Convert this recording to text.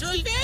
Resulde